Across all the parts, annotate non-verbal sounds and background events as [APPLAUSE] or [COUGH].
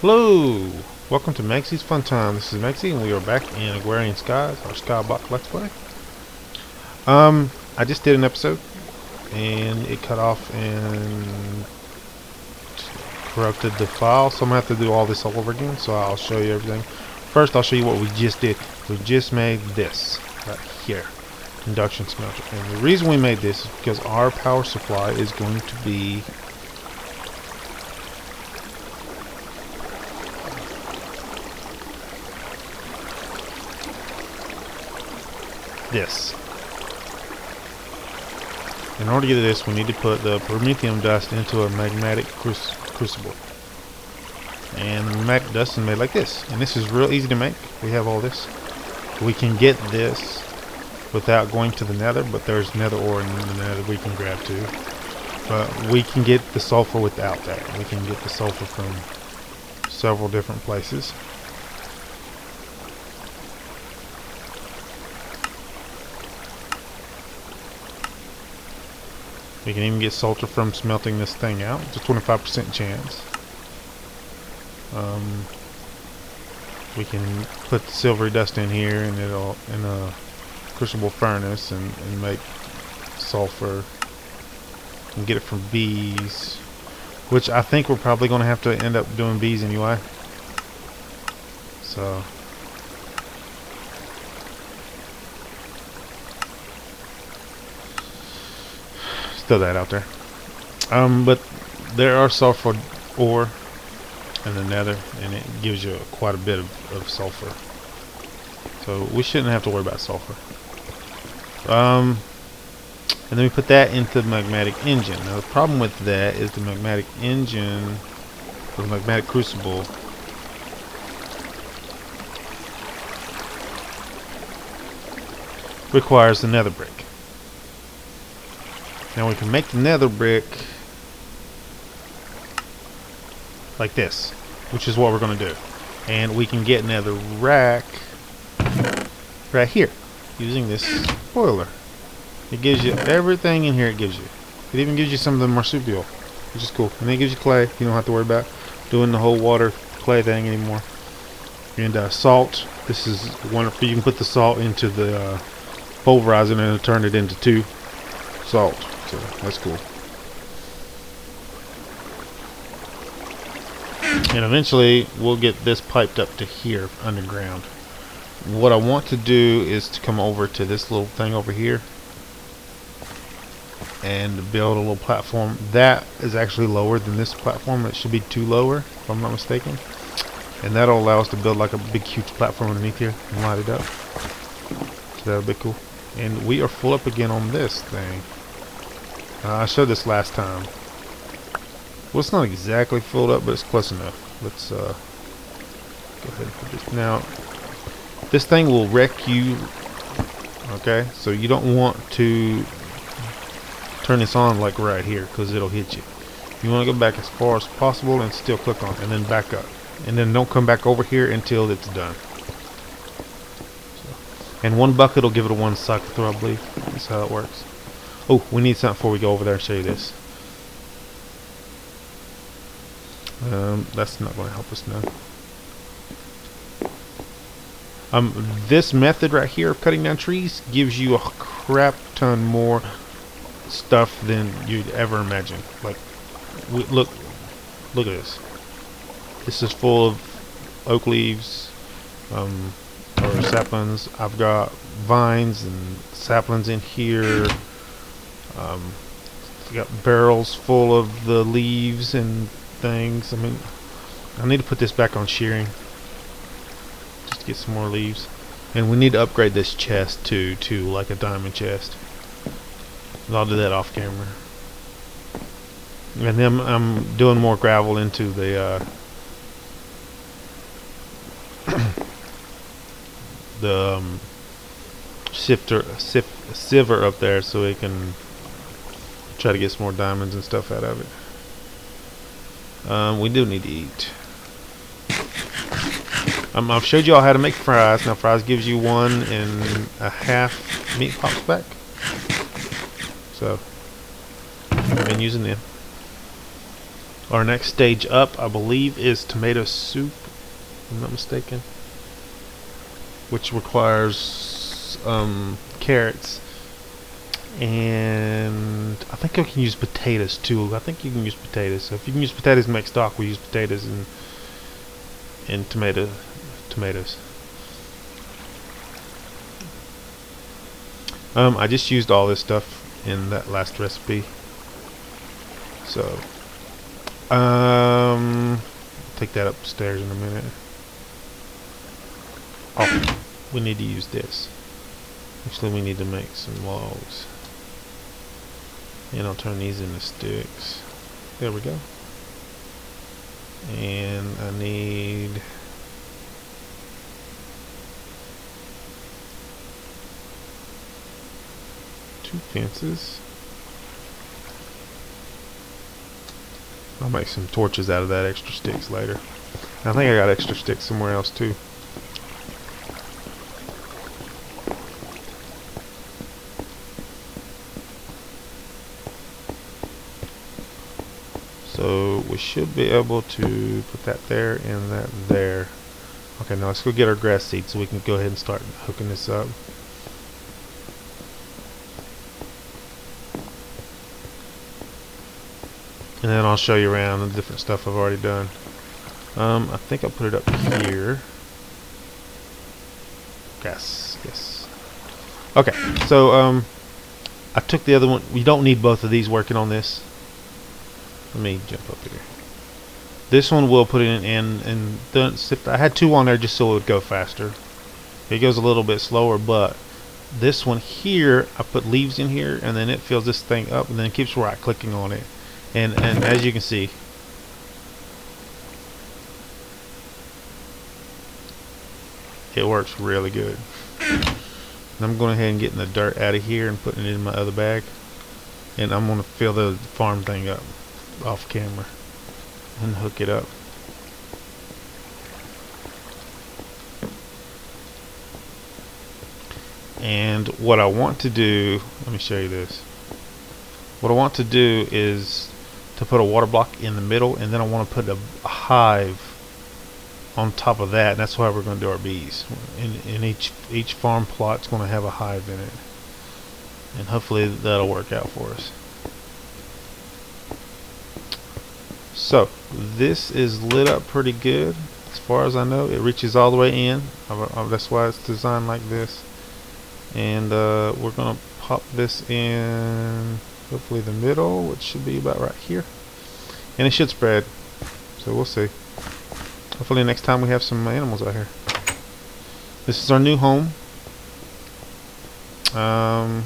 Hello! Welcome to Magzie's Fun Time. This is Magzie and we are back in Agrarian Skies, our Skyblock Let's Play. Um, I just did an episode and it cut off and corrupted the file, so I'm going to have to do all this all over again, so I'll show you everything. First, I'll show you what we just did. We just made this right here, induction smelter. And the reason we made this is because our power supply is going to be this. In order to get this, we need to put the pyrotheum dust into a magmatic crucible. And the magmatic dust is made like this. And this is real easy to make. We have all this. We can get this without going to the nether, but there's nether ore in the nether we can grab too. But we can get the sulfur without that. We can get the sulfur from several different places. We can even get sulfur from smelting this thing out. It's a 25% chance. Um, we can put the silvery dust in here and it'll in a crucible furnace and, and make sulfur and get it from bees which I think we're probably going to have to end up doing bees anyway so throw that out there. Um, but there are sulfur ore in the nether, and it gives you quite a bit of, of sulfur. So we shouldn't have to worry about sulfur. Um, and then we put that into the magmatic engine. Now the problem with that is the magmatic engine, the magmatic crucible, requires the nether brick. Now we can make the nether brick like this, which is what we're going to do. And we can get nether rack right here using this boiler. It gives you everything in here it gives you. It even gives you some of the marsupial, which is cool. And it gives you clay. You don't have to worry about doing the whole water clay thing anymore. And uh, salt. This is wonderful. You can put the salt into the uh, pulverizer and it'll turn it into two salt. So that's cool. And eventually we'll get this piped up to here underground. What I want to do is to come over to this little thing over here and build a little platform. That is actually lower than this platform. It should be two lower if I'm not mistaken. And that'll allow us to build like a big huge platform underneath here and light it up. So that'll be cool. And we are full up again on this thing. Uh, I showed this last time. Well, it's not exactly filled up, but it's close enough. Let's uh, go ahead and put this. Now, this thing will wreck you. Okay, so you don't want to turn this on like right here because it'll hit you. You want to go back as far as possible and still click on it, and then back up. And then don't come back over here until it's done. And one bucket will give it a one cycle through, I believe. That's how it works. Oh, we need something before we go over there and show you this. Um, that's not going to help us now. Um, this method right here of cutting down trees gives you a crap ton more stuff than you'd ever imagine. Like, we, look, look at this. This is full of oak leaves, um, or saplings. I've got vines and saplings in here. Um, got barrels full of the leaves and things. I mean, I need to put this back on shearing. Just to get some more leaves. And we need to upgrade this chest too, to like a diamond chest. And I'll do that off camera. And then I'm doing more gravel into the uh, [COUGHS] the um, sifter, sif siver up there so we can try to get some more diamonds and stuff out of it. Um, we do need to eat. Um, I've showed you all how to make fries. Now fries gives you one and a half meat pops back. So I've been using them. Our next stage up, I believe, is tomato soup. If I'm not mistaken. Which requires um, carrots. And I think I can use potatoes too. I think you can use potatoes. So if you can use potatoes to make stock, we use potatoes and and tomato tomatoes. Um, I just used all this stuff in that last recipe. So, um, take that upstairs in a minute. Oh, we need to use this. Actually, we need to make some logs. And I'll turn these into sticks. There we go. And I need two fences. I'll make some torches out of that extra sticks later. I think I got extra sticks somewhere else too. So we should be able to put that there and that there. Okay, now let's go get our grass seed so we can go ahead and start hooking this up. And then I'll show you around the different stuff I've already done. Um, I think I'll put it up here. Yes, yes. Okay, so um, I took the other one. We don't need both of these working on this. Let me jump up here. This one will put it in, and, and I had two on there just so it would go faster. It goes a little bit slower, but this one here, I put leaves in here, and then it fills this thing up, and then keeps right clicking on it. And and as you can see it works really good. I'm going ahead and getting the dirt out of here and putting it in my other bag. And I'm going to fill the farm thing up off camera and hook it up. And what I want to do let me show you this. What I want to do is to put a water block in the middle and then I want to put a, hive on top of that and that's why we're going to do our bees. In, in each each farm plot is going to have a hive in it. And hopefully that'll work out for us so this is lit up pretty good as far as I know. It reaches all the way in. That's why it's designed like this. And uh, we're gonna pop this in hopefully the middle which should be about right here. And it should spread. So we'll see. Hopefully next time we have some animals out here. This is our new home. Um,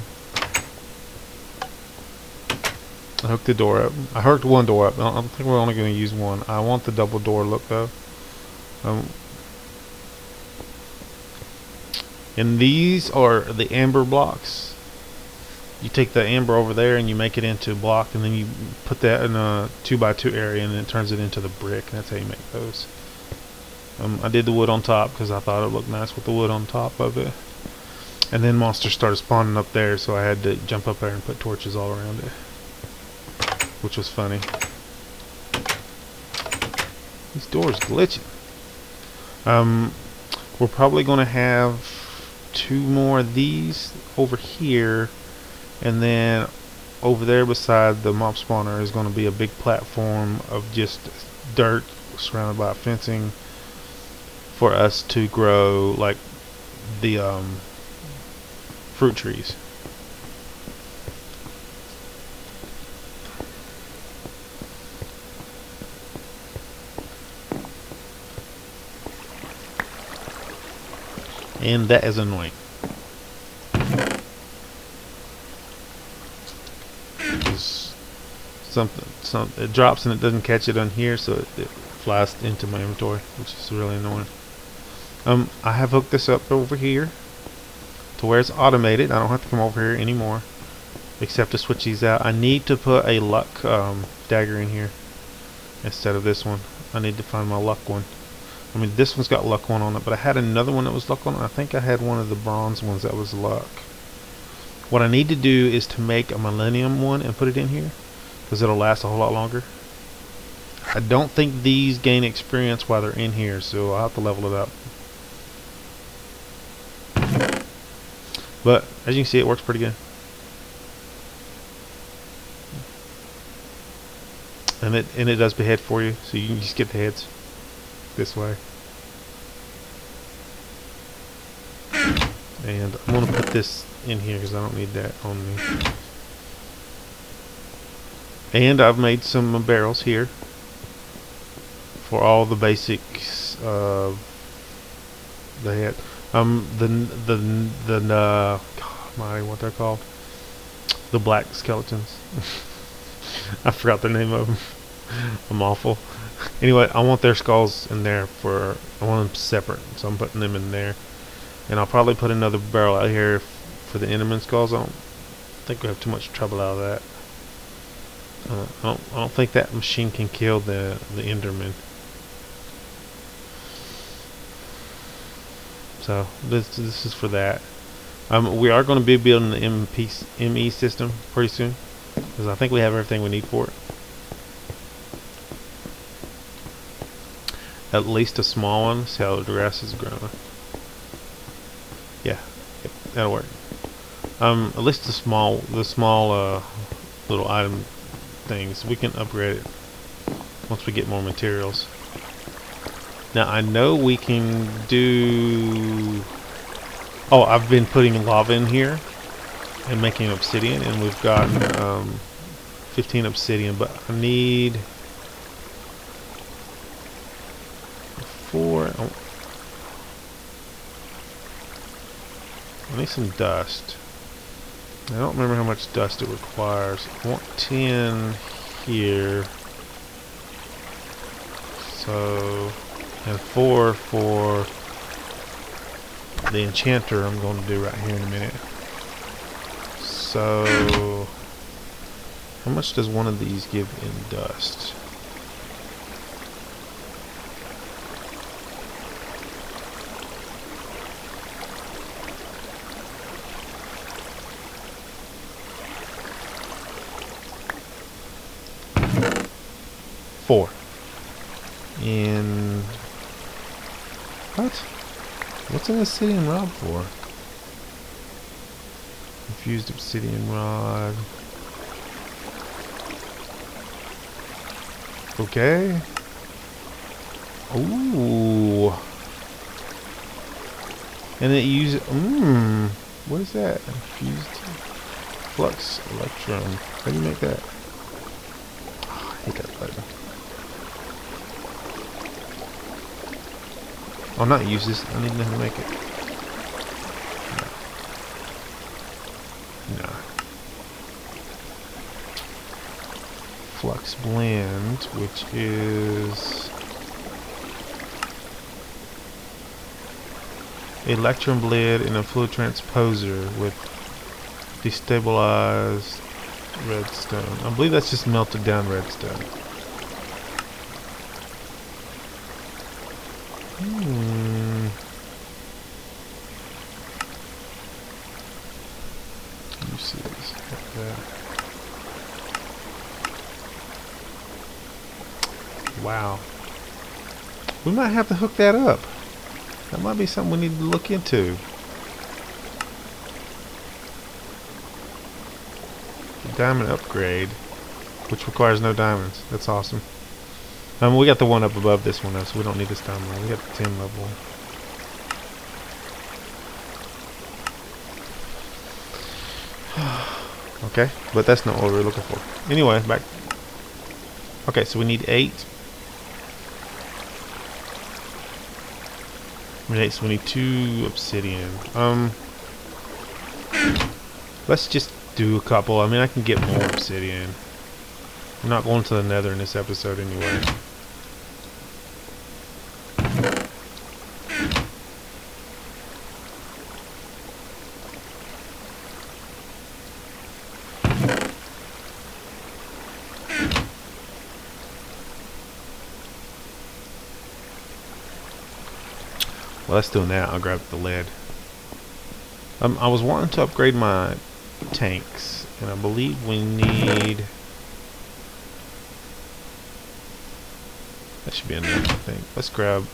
I hooked the door up. I hooked one door up. I think we're only going to use one. I want the double door look though. Um, and these are the amber blocks. You take the amber over there and you make it into a block and then you put that in a 2 by 2 area and it turns it into the brick and that's how you make those. Um, I did the wood on top because I thought it looked nice with the wood on top of it. And then monsters started spawning up there so I had to jump up there and put torches all around it which was funny. These doors glitching. Um, we're probably going to have two more of these over here and then over there beside the mob spawner is going to be a big platform of just dirt surrounded by fencing for us to grow like the um, fruit trees and that is annoying something, some it drops and it doesn't catch it on here, so it, it flies into my inventory, which is really annoying. Um, I have hooked this up over here to where it's automated. I don't have to come over here anymore, except to switch these out. I need to put a luck um, dagger in here instead of this one. I need to find my luck one. I mean, this one's got luck one on it, but I had another one that was luck one. I think I had one of the bronze ones that was luck. What I need to do is to make a manyullyn one and put it in here because it'll last a whole lot longer. I don't think these gain experience while they're in here, so I'll have to level it up. But as you can see, it works pretty good. And it and it does behead for you, so you can just get the heads this way. And I'm gonna put this in here because I don't need that on me. And I've made some barrels here for all the basics of the head. Um, the the the uh, God, what they're called, the black skeletons. [LAUGHS] I forgot the name of them. [LAUGHS] I'm awful. Anyway, I want their skulls in there for. I want them separate, so I'm putting them in there. And I'll probably put another barrel out here for the Enderman skulls. I don't think we have too much trouble out of that. Uh, I don't. I don't think that machine can kill the the Enderman. So this this is for that. Um, we are going to be building the MP, ME system pretty soon because I think we have everything we need for it. At least a small one. See how the grass is growing. Yeah, yep, that'll work. Um, at least the small, the small uh, little item things. We can upgrade it once we get more materials. Now I know we can do... Oh, I've been putting lava in here and making obsidian and we've gotten um, 15 obsidian, but I need four. Oh, I need some dust. I don't remember how much dust it requires. I want 10 here. So, and 4 for the enchanter I'm going to do right here in a minute. So, how much does one of these give in dust? Four. And what? What's an obsidian rod for? Infused obsidian rod. Okay. Ooh. And it uses. Mmm. What is that? Infused flux electrum. How do you make that? Oh, I hate that button. Oh, not use this. I need to make it. Flux blend, which is electrum blend in a fluid transposer with destabilized redstone. I believe that's just melted down redstone. Hmm. Wow. We might have to hook that up. That might be something we need to look into. diamond upgrade, which requires no diamonds. That's awesome. Um, we got the one up above this one though, so we don't need this one. We got the 10 level. [SIGHS] okay, but that's not what we're looking for. Anyway, back. Okay, so we need 8. Okay, so we need 2 obsidian. Um, let's just do a couple. I mean, I can get more obsidian. I'm not going to the nether in this episode anyway. Well, let's do that. I'll grab the lead. Um, I was wanting to upgrade my tanks, and I believe we need That should be enough, I think. Let's grab...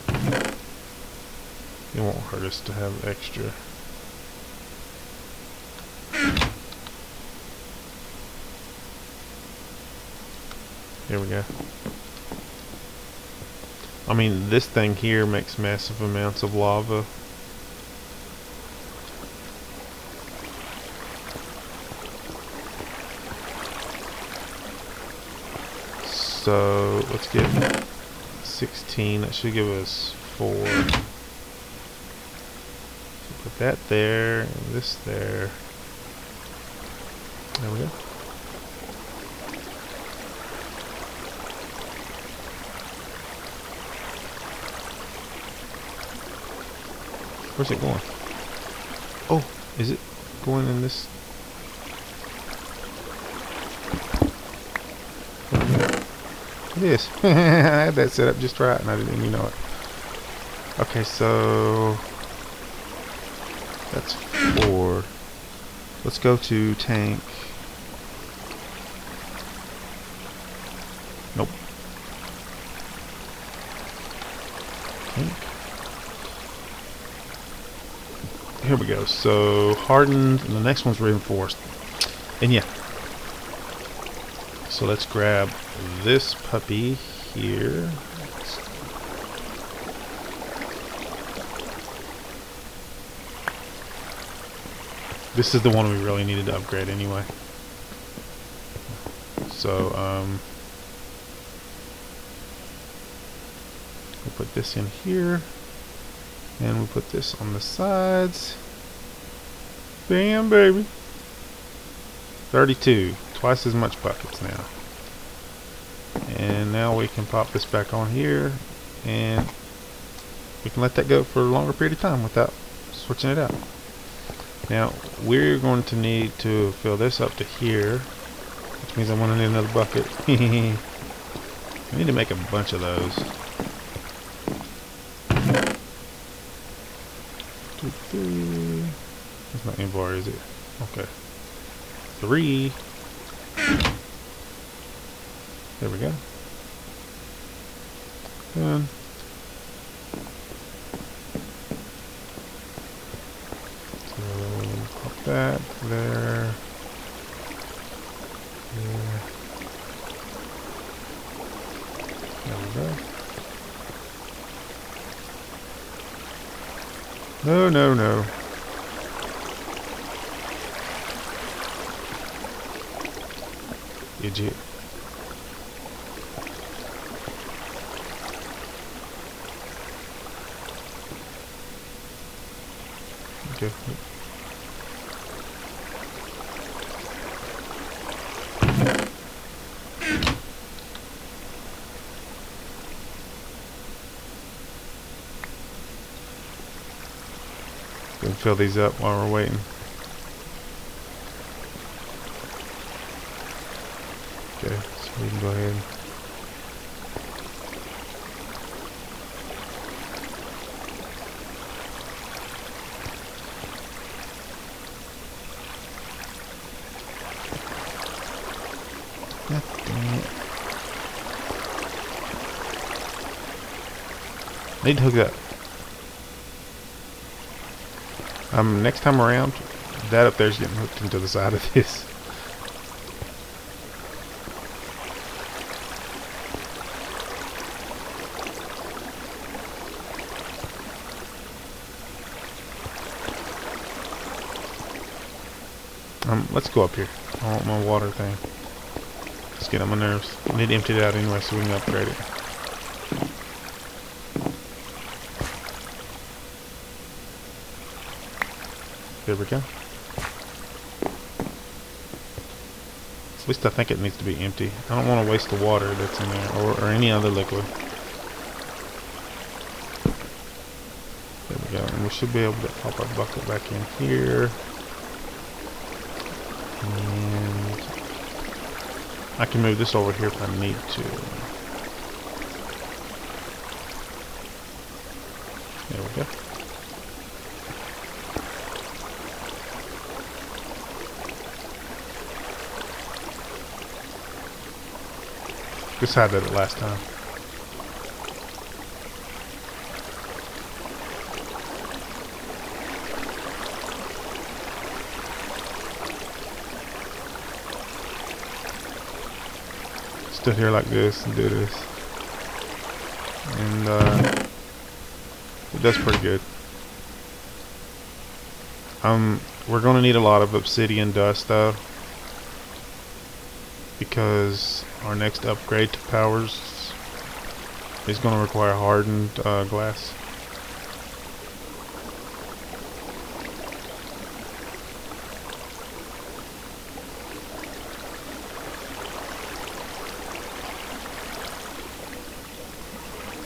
It won't hurt us to have extra. Here we go. I mean, this thing here makes massive amounts of lava. So, let's get 16. That should give us 4. So put that there, and this there. There we go. Where's it going? Oh, is it going in this? It is. [LAUGHS] I had that set up just right and I didn't even know it. Okay, so that's four. Let's go to tank. Nope. Tank. Here we go. So hardened, and the next one's reinforced. And yeah. So let's grab this puppy here. This is the one we really needed to upgrade anyway. So, um, we'll put this in here. And we put this on the sides. Bam, baby. 32. Twice as much buckets now. And now we can pop this back on here. And we can let that go for a longer period of time without switching it out. Now, we're going to need to fill this up to here. Which means I'm going to need another bucket. [LAUGHS] I need to make a bunch of those. That's not invar, is it? Okay. Three. There we go. Done. No, no. Idiot. Okay. Can fill these up while we're waiting. Okay, so we can go ahead God it. Need to hook that Um, next time around, that up there is getting hooked into the side of this. Um, let's go up here. I want my water thing. It's getting on my nerves. I need to empty it out anyway so we can upgrade it. There we go. At least I think it needs to be empty. I don't want to waste the water that's in there or, or any other liquid. There we go. And we should be able to pop our bucket back in here. And I can move this over here if I need to. side of it last time. Still here like this and do this. And uh, that's pretty good. Um, we're going to need a lot of obsidian dust though. Because our next upgrade to powers is going to require hardened uh, glass.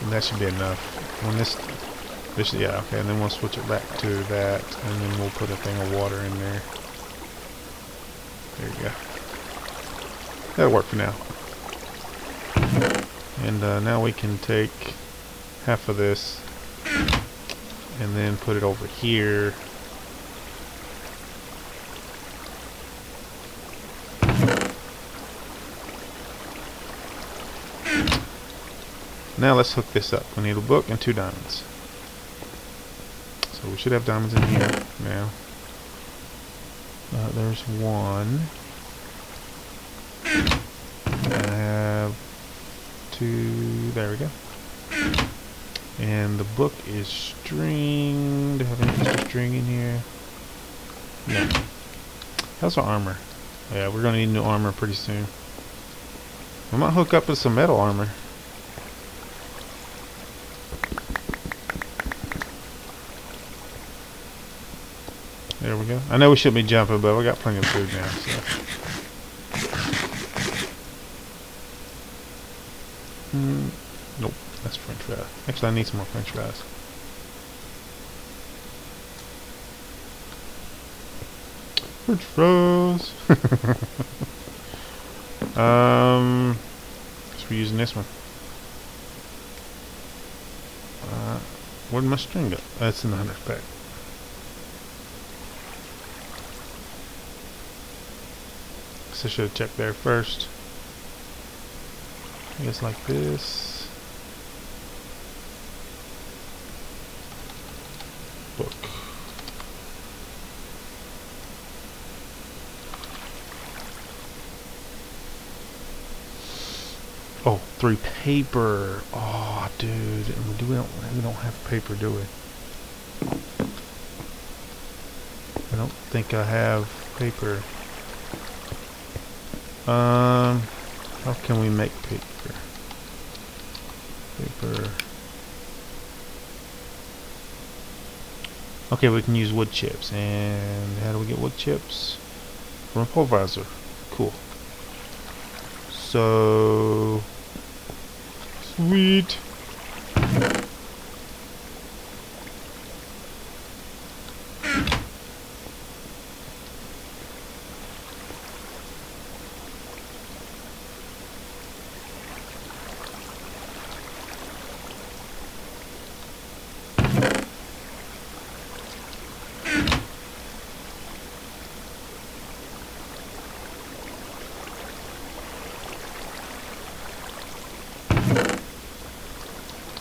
And that should be enough. When this, this, yeah, okay, and then we'll switch it back to that, and then we'll put a thing of water in there. There you go. That'll work for now. And uh, now we can take half of this and then put it over here. Now let's hook this up. We need a book and two diamonds. So we should have diamonds in here now. Uh, there's one. I have two. There we go. And the book is stringed. Do I have any extra string in here? No. How's our armor? Yeah, we're gonna need new armor pretty soon. I might hook up with some metal armor. There we go. I know we shouldn't be jumping, but we got plenty of food now. So. Mm, nope, that's french fries. Actually, I need some more french fries. French fries! [LAUGHS] um, so we're using this one. Uh, where'd my string go? That's in the hunter's pack. I should have checked there first. Guess like this. Book. Oh, three paper. Oh, dude, we don't we don't have paper, do we? I don't think I have paper. Um, how can we make paper? Paper. Okay, we can use wood chips. And how do we get wood chips? From a pulverizer. Cool. So, sweet.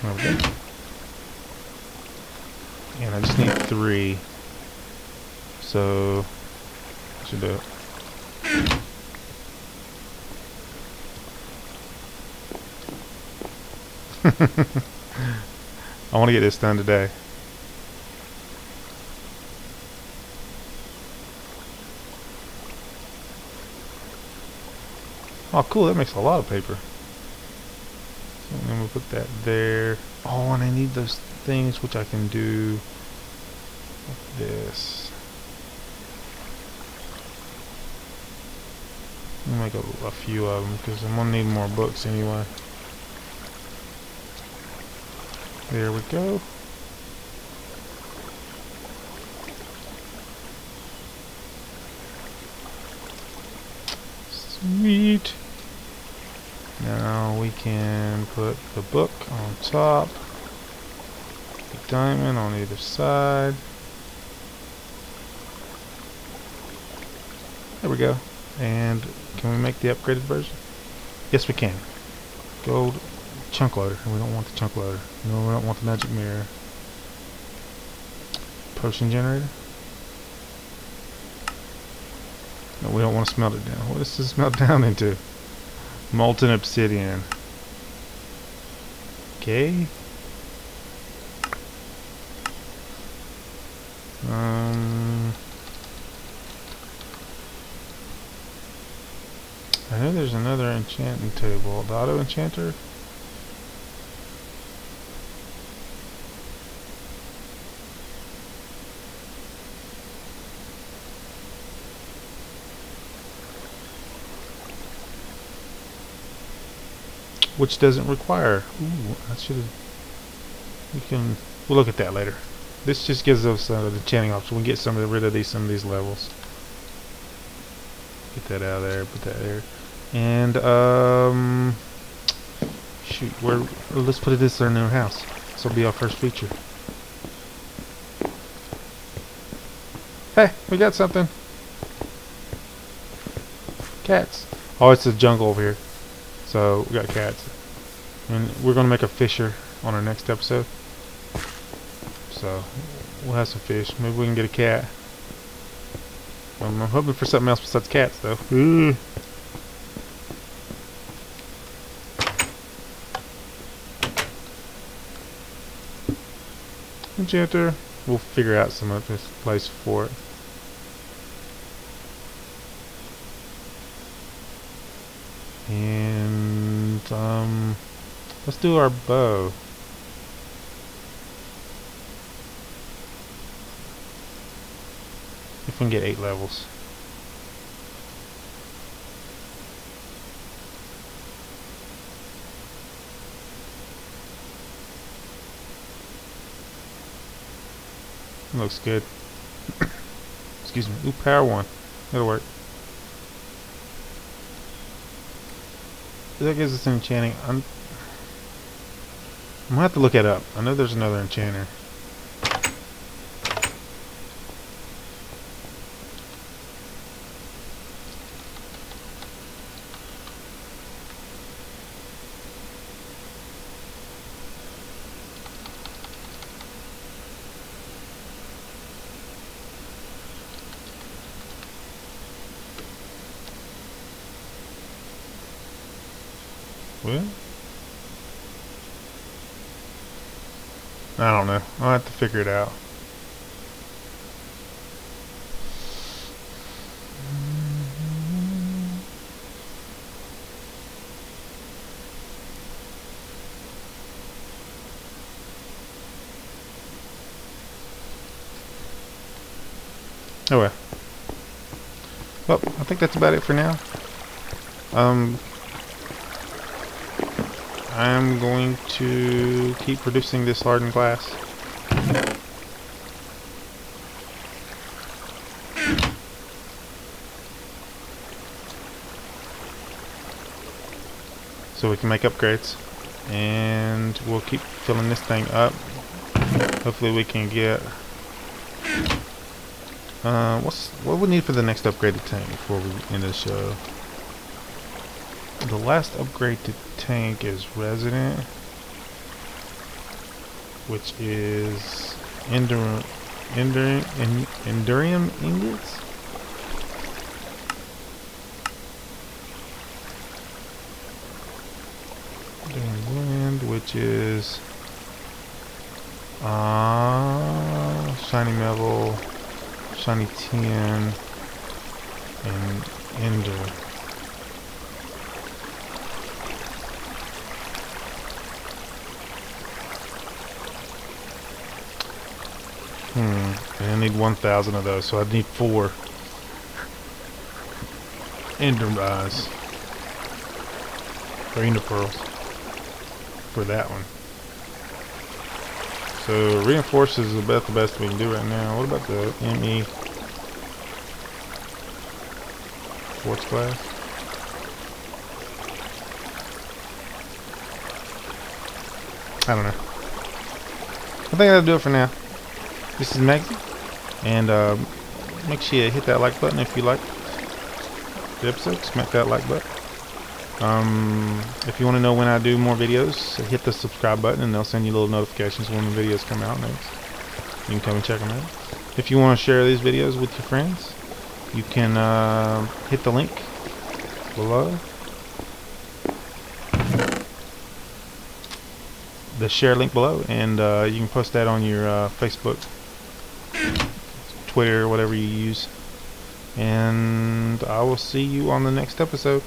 Okay. And I just need three. So, I should do it. [LAUGHS] I want to get this done today. Oh, cool. That makes a lot of paper. So I'm going to put that there. Oh, and I need those things which I can do like this. I'll make a, a few of them because I'm to need more books anyway. There we go. Sweet. Now we can put the book on top, diamond on either side. There we go. And can we make the upgraded version? Yes, we can. Gold chunk loader. We don't want the chunk loader. No, we don't want the magic mirror. Potion generator. No, we don't want to smelt it down. What does this melt [LAUGHS] down into? Molten obsidian. Okay. Um, I know there's another enchanting table. The auto enchanter? which doesn't require. Ooh, I should have. We can. We'll look at that later. This just gives us uh, the enchanting option. We get some of the, rid of these some of these levels. Get that out of there. Put that there. And um, shoot, where? Let's put it this in our new house. This will be our first feature. Hey, we got something. Cats. Oh, it's a jungle over here. So we got cats. And we're going to make a fisher on our next episode. So we'll have some fish. Maybe we can get a cat. I'm hoping for something else besides cats though. Ooh. Enchanter. We'll figure out some other place for it. And um, let's do our bow. If we can get eight levels. Looks good. Excuse me. Ooh, power one. It'll work. that gives us an enchanting. I'm, I'm gonna have to look it up. I know there's another enchanter. I don't know. I'll have to figure it out. Oh well. Well, I think that's about it for now. Um, I'm going to keep producing this hardened glass. So we can make upgrades. And we'll keep filling this thing up. Hopefully we can get... Uh, what's what we need for the next upgraded tank before we end the show? The last upgrade to tank is resonant, which is endurance, endurance, enderium ingots. Which is uh, shiny metal, shiny tin, and ender. Hmm. I need 1,000 of those, so I need four. Ender eyes. Ender pearls. For that one. So, reinforces is about the best we can do right now. What about the ME? Quartz glass? I don't know. I think that'll do it for now. This is Magzie, and uh, make sure you hit that like button if you like the episode. Smack that like button. Um, if you want to know when I do more videos, hit the subscribe button, and they'll send you little notifications when the videos come out next. You can come and check them out. If you want to share these videos with your friends, you can uh, hit the link below. The share link below, and uh, you can post that on your uh, Facebook Twitter, whatever you use. And I will see you on the next episode.